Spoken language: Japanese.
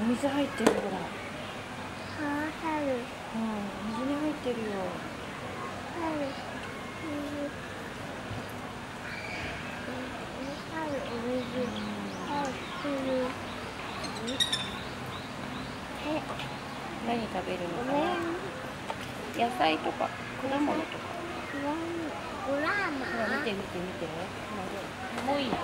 お水入ってるほらあ春うん水に入ってるよ何食べるのかな？野菜とか果物とか。ほらマ見て見て見て。もういいの？